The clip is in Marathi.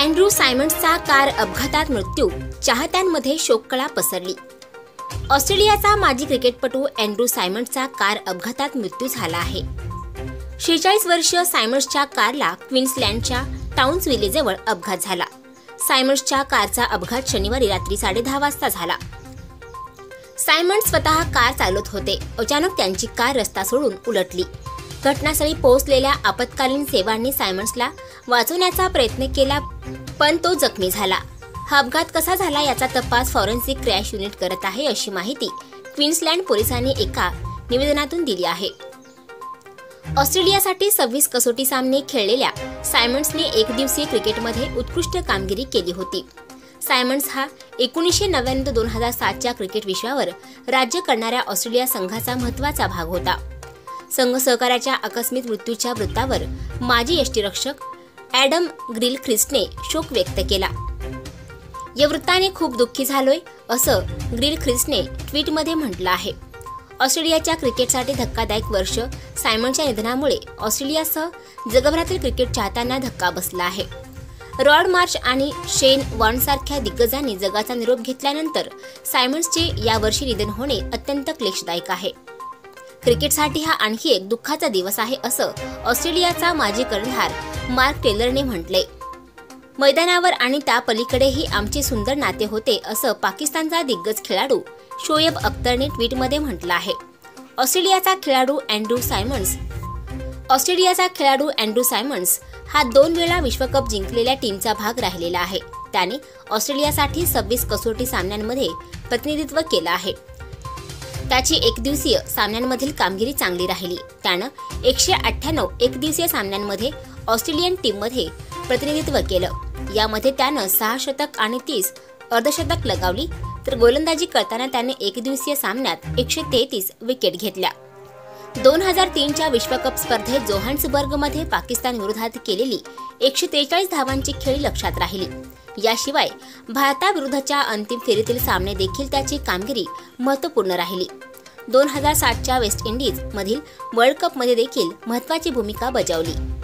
अँड्रू सायमंड्सचा कार अपघातात मृत्यू चाहत्यांमध्ये शोककळा पसरली. ऑस्ट्रेलियाचा माजी क्रिकेटपटू अँड्रू सायमंड्सचा कार अपघातात मृत्यू झाला आहे. शेहेचाळीस वर्ष सायमंड्सच्या कारला क्वीन्सलँडच्या टाउन्स विलेजवळ अपघात झाला. सायमंड्सच्या कारचा अपघात शनिवारी रात्री साडेदहा वाजता झाला. सायमंड स्वतः कार चालवत होते. अचानक त्यांची कार रस्ता सोडून उलटली. घटनास्थळी पोहोचलेल्या आपत्कालीन सेवांनी सायमन्सला वाचवण्याचा प्रयत्न केला पण तो जखमी झाला. हा अपघात कसा झाला याचा तपास फॉरेन्सिक क्रॅश युनिट करत आहे अशी माहिती क्वीन्सलँड पोलिसांनी एका निवेदनातून दिली आहे. ऑस्ट्रेलियासाठी सव्वीस कसोटी सामने खेळलेल्या सायमंड्सने एक दिवसीय क्रिकेटमध्ये उत्कृष्ट कामगिरी केली होती. सायमंड्स हा एकोणीसशे नव्याण्णव दोन हजार सातच्या क्रिकेट विश्वावर राज्य करणाऱ्या ऑस्ट्रेलिया संघाचा महत्त्वाचा भाग होता. संघ सहकार्याच्या आकस्मिक मृत्यूच्या वृत्तावर माजी यष्टीरक्षक ॲडम ग्रिल ख्रिस्टने शोक व्यक्त केला. या वृत्ताने खूप दुःखी झालोय असं ग्रिल ख्रिस्टने ट्विटमध्ये म्हटलं आहे. ऑस्ट्रेलियाच्या क्रिकेटसाठी धक्कादायक वर्ष सायमनच्या निधनामुळे ऑस्ट्रेलियासह जगभरातील क्रिकेट चाहत्यांना धक्का बसला आहे. रॉड मार्च आणि शेन वॉर्नसारख्या दिग्गजांनी जगाचा निरोप घेतल्यानंतर सायमन्सचे यावर्षी निधन होणे अत्यंत क्लेशदायक आहे. क्रिकेटसाठी हा आणखी एक दुःखाचा दिवस आहे असं ऑस्ट्रेलियाचा माजी कर्णधार मार्क टेलरने म्हटले मैदानावर आणि त्या पलीकडेही आमचे सुंदर नाते होते असं पाकिस्तानचा दिग्गज खेळाडू शोएब अख्तरने ट्विटमध्ये म्हटलं आहे. ऑस्ट्रेलियाचा खेळाडू अँड्रू सायमन्स ऑस्ट्रेलियाचा खेळाडू अँड्रू सायमन्स हा दोन वेळा विश्वकप जिंकलेल्या टीमचा भाग राहिलेला आहे. त्याने ऑस्ट्रेलियासाठी सव्वीस कसोटी सामन्यांमध्ये प्रतिनिधित्व केलं आहे. त्याची एकदिवसीय सामन्यांमधील कामगिरी चांगली राहिली. त्यानं एकशे अठ्ठ्याण्णव एकदिवसीय सामन्यांमध्ये ऑस्ट्रेलियन टीममध्ये प्रतिनिधित्व केलं. यामध्ये त्यानं सहा शतक आणि तीस अर्धशतक लगावली तर गोलंदाजी करताना त्याने एकदिवसीय सामन्यात एकशे तेहतीस विकेट घेतल्या. दोन हजार तीनच्या विश्वकप स्पर्धेत जोहान्सबर्गमध्ये पाकिस्तान विरोधात केलेली एकशे त्रेचाळीस धावांची खेळी लक्षात राहिली. याशिवाय भारताविरुद्धच्या अंतिम फेरीतील सामने देखील त्याची कामगिरी महत्त्वपूर्ण राहिली. दोन हजार सातच्या वेस्ट इंडिज मधील वर्ल्ड कपमध्ये देखील महत्वाची भूमिका बजावली.